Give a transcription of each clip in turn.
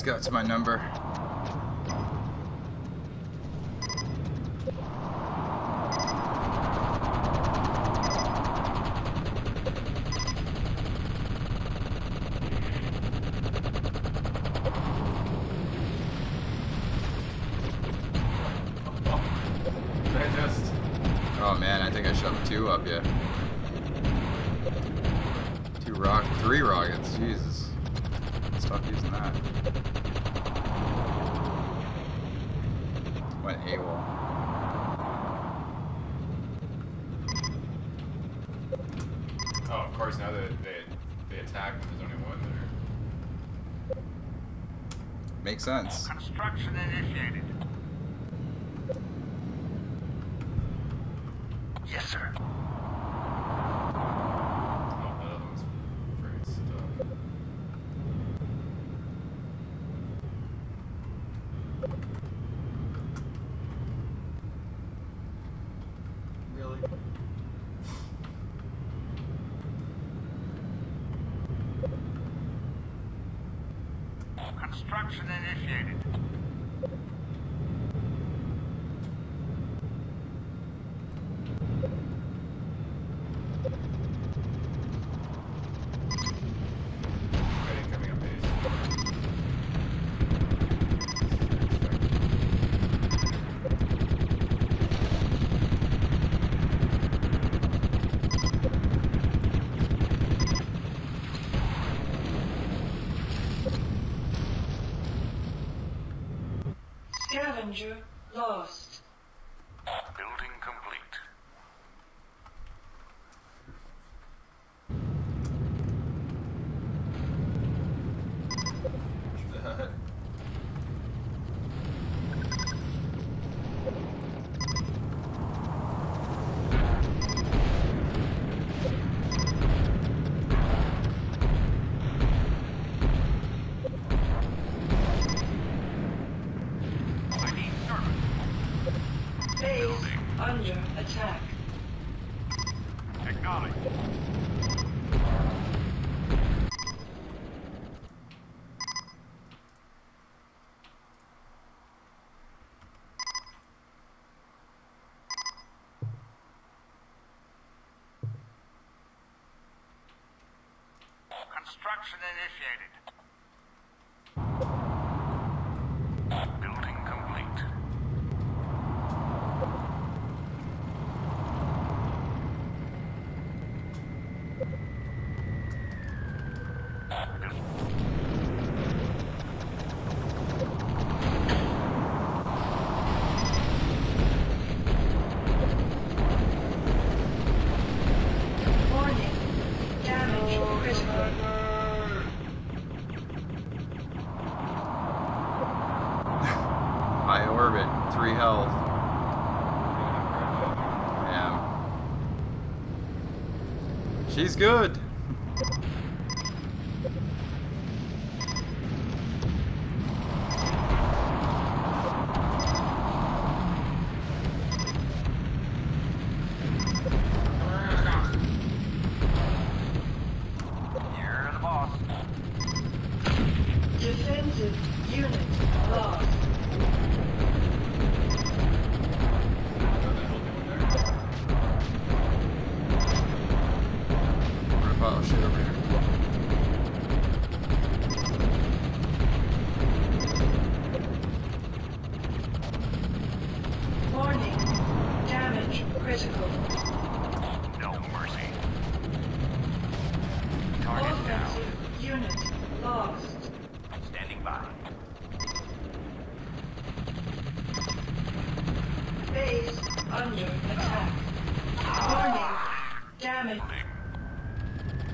Scout's my number. Oh man, I think I shoved two up yet. Two rock, three rockets. Jesus. Stop using that. Went AWOL. Oh, of course, now that they, they attack when there's only one there. Makes sense. Construction initiated. Construction initiated. Ready, coming up base. Scavenger lost. Building complete. I need service. Base under attack. Acknowledge. Construction initiated. Building complete. Warning. Damage critical. High three health. Damn. She's good. Oh, shit over here? Warning. Damage critical. No mercy. Target down. Unit lost. Standing by. Base under attack. Warning. Damage.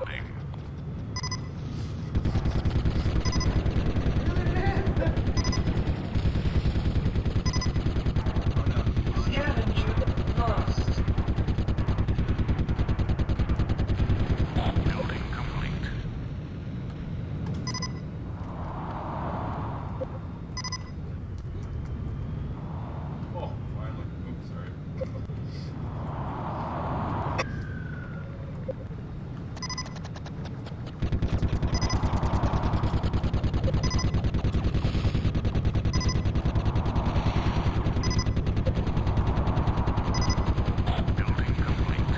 Building. Oh no. Scavenger lost. Building complete. Oh, finally. Oops, sorry. Building complete.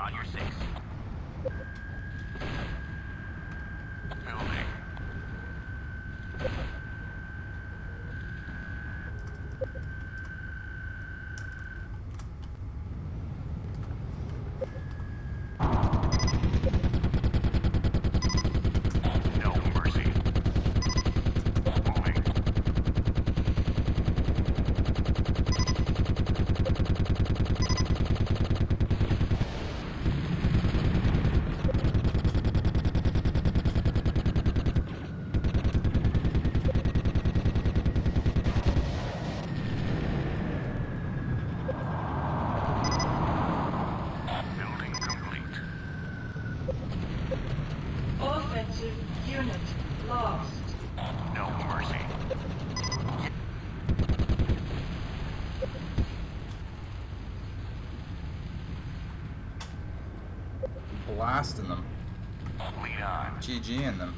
On your six. Building. No mercy. Moving. Building complete. Offensive unit lost. No mercy. Blasting them. GG in them.